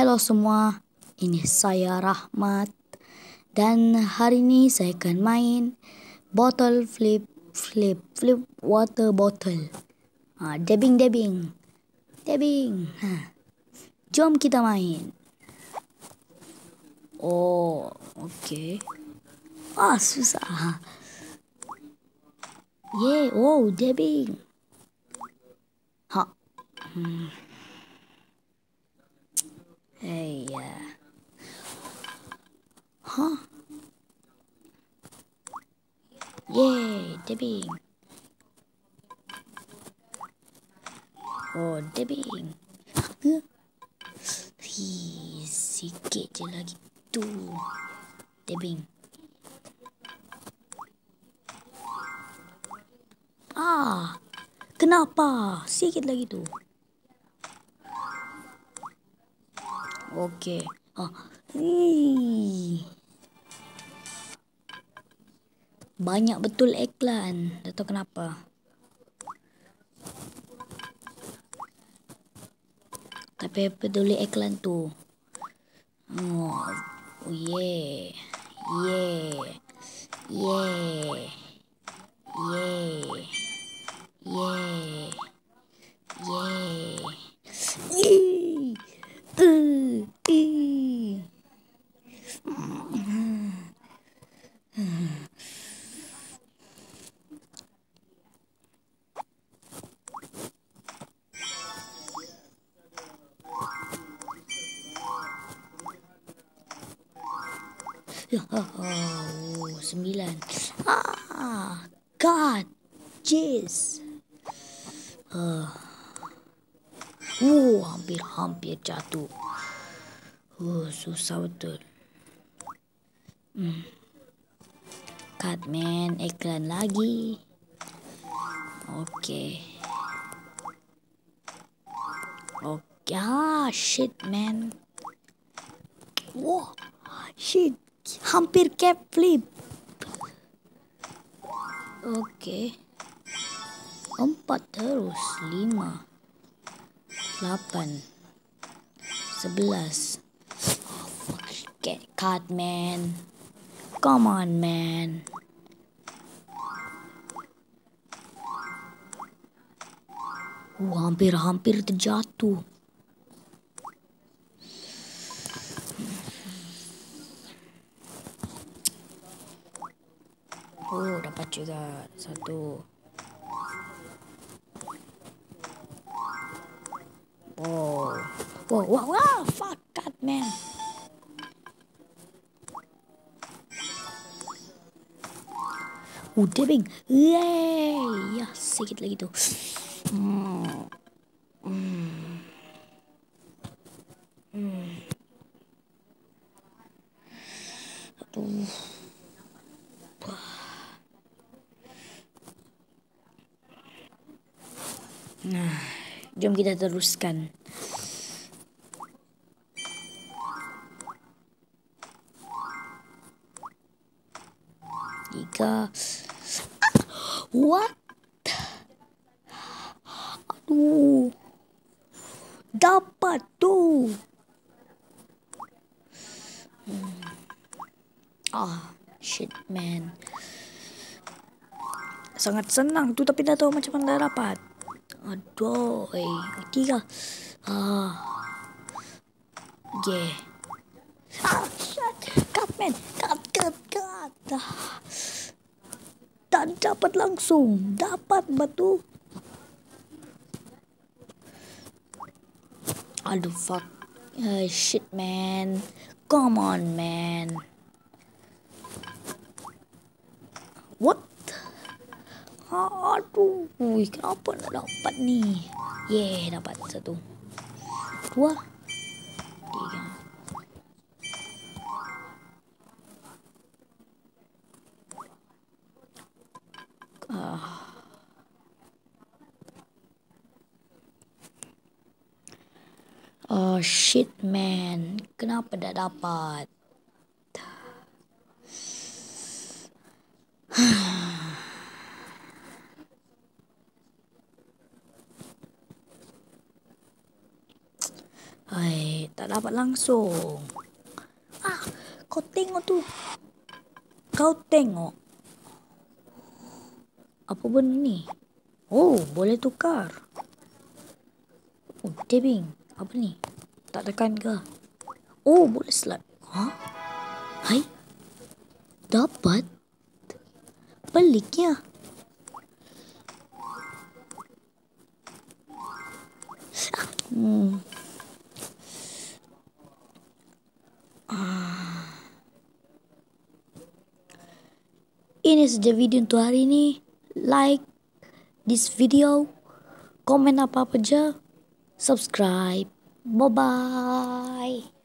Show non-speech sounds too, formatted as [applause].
Hello semua, ini saya Rahmat dan hari ini saya akan main bottle flip flip flip water bottle. Ha, dabbing dabbing. Dabbing. Ha. Jom kita main. Oh, okey. Ah, susah. Yeah, oh, dabbing. Ha. Hmm. Hey, uh, huh? Yay, Debbie. Oh, Debbie. Hi, sikit lagi tu. Debbie. Ah, kenapa? Sikit lagi tu. Okey. Ah. Banyak betul iklan. Tak tahu kenapa. Tapi peduli iklan tu. Oh, oh. Yeah. Yeah. Yeah. Yeah. Oh, sembilan. Ah, God, jeez. Uh. Uh, hampir-hampir jatuh. Uh, susah betul. Hmm. Cutman iklan lagi. Okay. Okay. Ah, shit, man. Wah, shit. Hampir cap flip. Okay. Empat terus. Lima. Lapan. Sebelas. Get cut, man. Come on, man. Uh, hampir-hampir terjatuh. Oh, dapat juga satu. Oh, wow, wow, wow, fuck that man. Udah bing, yay, ya sedikit lagi tu. Hmm. Hmm. Hmm. Aduh. Nah, jom kita teruskan. Tiga. What? Aduh. Dapat tu. Hmm. Ah, shit man. Sangat senang tu tapi dah tahu macam mana dapat. Aduh, eh, tiga. Ah, yeah. Ah, shit, cut man, cut, cut, cut. Tak dapat langsung, dapat batu. Aduh, fuck. Uh, shit, man. Come on, man. What? Aduh, kenapa nak dapat ni? Yeah, dapat satu. Dua. Tiga. Ah. Oh shit man, kenapa tak dapat? [sighs] dapat langsung. Ah, kau tengok tu. Kau tengok. Apa benda ni? Oh, boleh tukar. Oh, dabbing. Apa ni? Tak tekan ke? Oh, boleh slide. Ha? Hai? Dapat? Peliknya. Hmm. Ini saja video untuk hari ini. Like this video. Komen apa-apa je. Subscribe. Bye-bye.